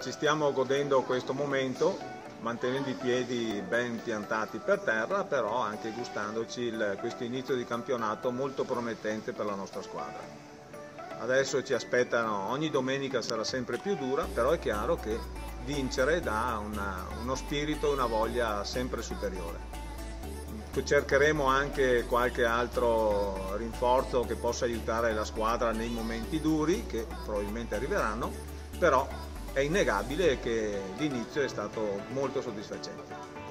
Ci stiamo godendo questo momento mantenendo i piedi ben piantati per terra, però anche gustandoci il, questo inizio di campionato molto promettente per la nostra squadra. Adesso ci aspettano, ogni domenica sarà sempre più dura, però è chiaro che vincere dà una, uno spirito e una voglia sempre superiore. Cercheremo anche qualche altro rinforzo che possa aiutare la squadra nei momenti duri, che probabilmente arriveranno, però è innegabile che l'inizio è stato molto soddisfacente.